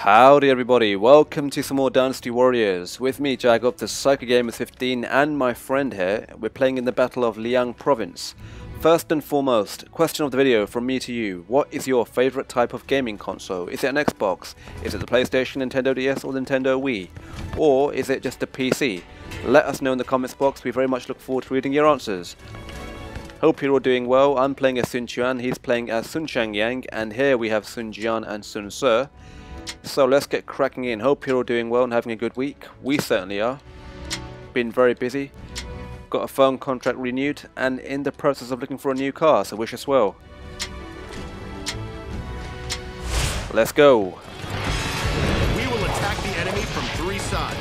Howdy everybody, welcome to some more Dynasty Warriors. With me, Jagup, the Psycho Gamer 15, and my friend here. We're playing in the Battle of Liang Province. First and foremost, question of the video from me to you. What is your favourite type of gaming console? Is it an Xbox? Is it the PlayStation, Nintendo DS or Nintendo Wii? Or is it just a PC? Let us know in the comments box, we very much look forward to reading your answers. Hope you're all doing well. I'm playing as Sun Quan, he's playing as Sun Shangxiang, and here we have Sun Jian and Sun Ce. So let's get cracking in. Hope you're all doing well and having a good week. We certainly are. Been very busy. Got a phone contract renewed and in the process of looking for a new car, so wish us well. Let's go. We will attack the enemy from three sides.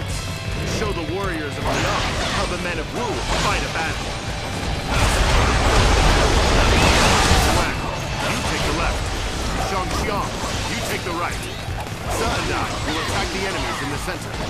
Show the warriors of Liang how the men of Wu fight a battle. Wang, you take the left. Shangxiang, you take the right. I will attack the enemies in the center.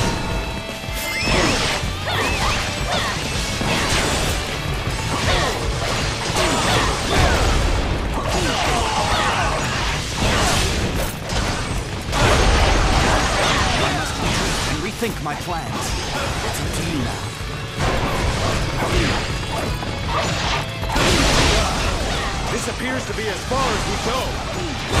my plans. It's up to you now. This appears to be as far as we go.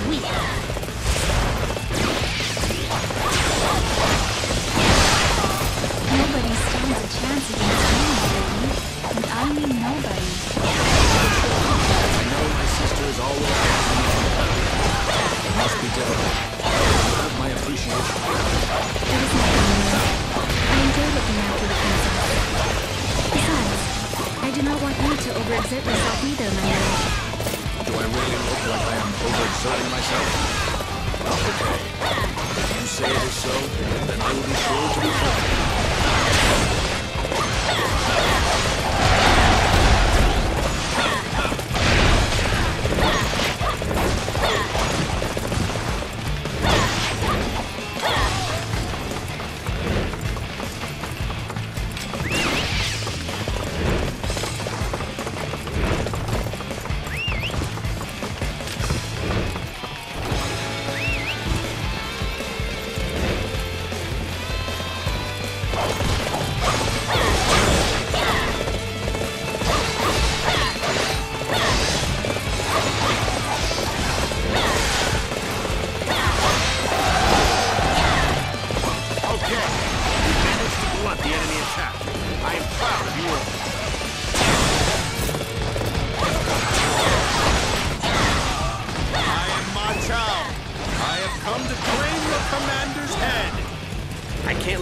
I mean nobody. I know my sister is always. I enjoy looking after the future. I do not want you to overexert yourself either, my lord. Do I really look like I am overexerting myself? Okay. If you say it is so, then I will be sure to be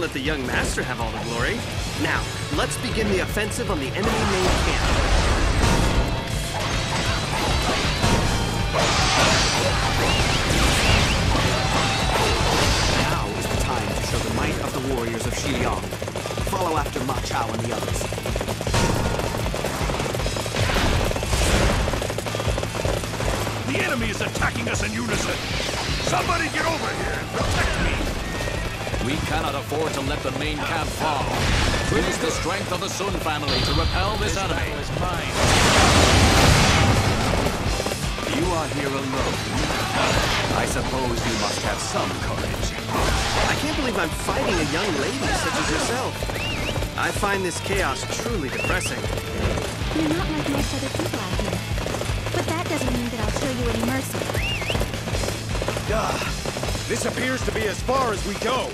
let the young master have all the glory. Now, let's begin the offensive on the enemy main camp. Cannot afford to let the main camp fall. Use the strength of the Sun family to repel this enemy. You are here alone. I suppose you must have some courage. I can't believe I'm fighting a young lady such as yourself. I find this chaos truly depressing. You're not like most other people out here. But that doesn't mean that I'll show you any mercy. Ah, this appears to be as far as we go.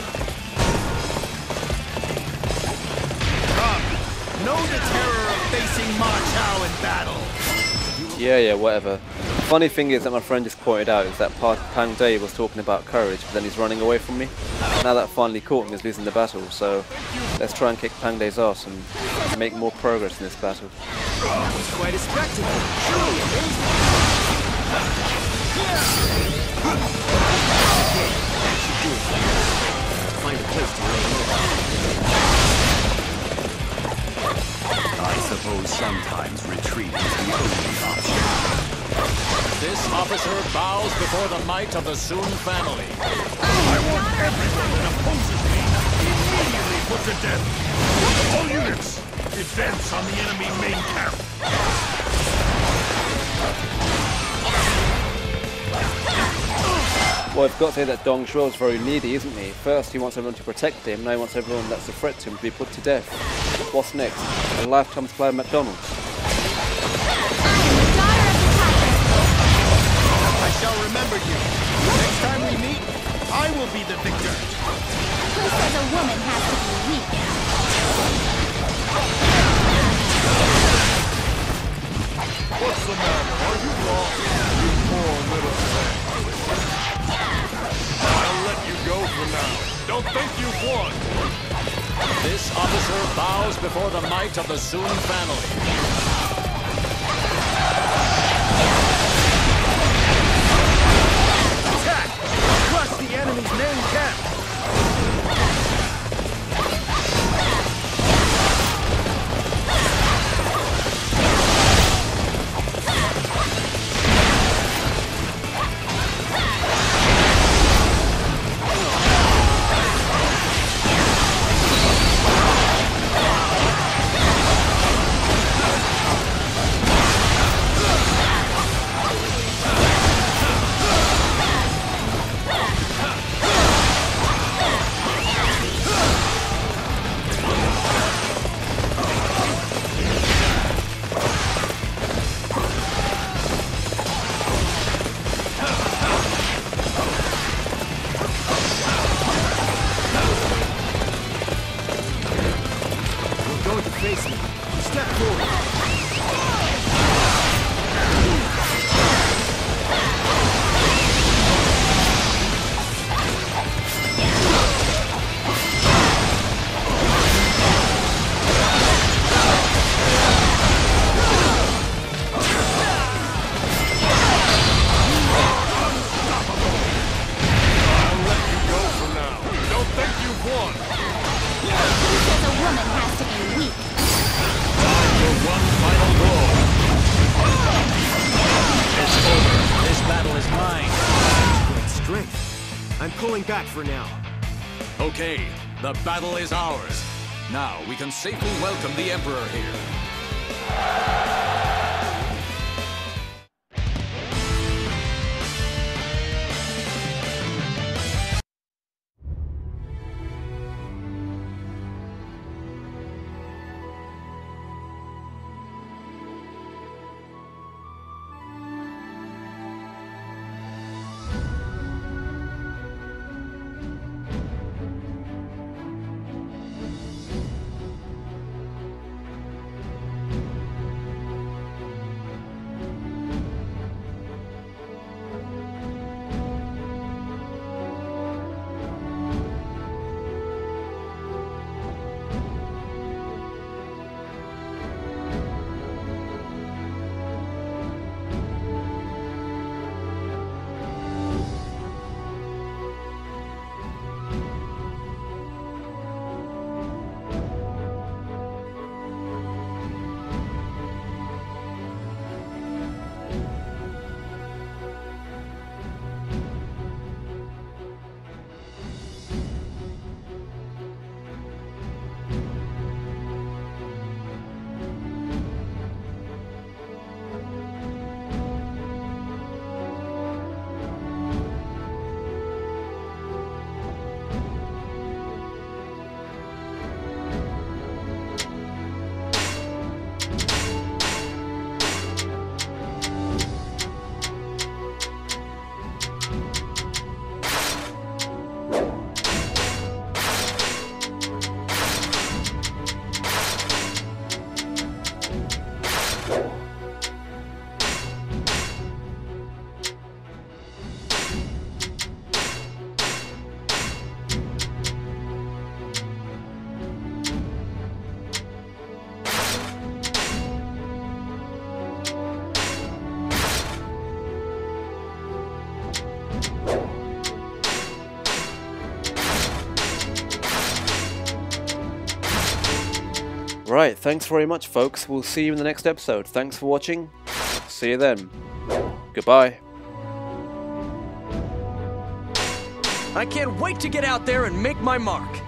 Know the terror of facing Ma Chao in battle. Yeah, yeah, whatever. Funny thing is that my friend just pointed out is that Pa- Pang De was talking about courage, but then he's running away from me. Now that I finally caught him, he's losing the battle, so let's try and kick Pang De's ass and make more progress in this battle. Quite a spectacle. Truly amazing. Find sometimes retreat is the only option. This officer bows before the might of the Sun family. I want everyone that opposes me immediately put to death. All units, advance on the enemy main camp. Well, I've got to say that Dong Zhuo's very needy, isn't he? First he wants everyone to protect him, now he wants everyone that's a threat to him to be put to death. What's next? A lifetime supply of McDonald's? I shall remember you. Next time we meet, I will be the victor. Who says a woman has to be weak? What's the matter? Are you lost? You poor little thing. I'll let you go for now. Don't think you've won. This officer bows before the might of the Sun family. Pulling back for now. Okay, the battle is ours. Now we can safely welcome the Emperor here. Right, thanks very much, folks. We'll see you in the next episode. Thanks for watching. See you then. Goodbye. I can't wait to get out there and make my mark.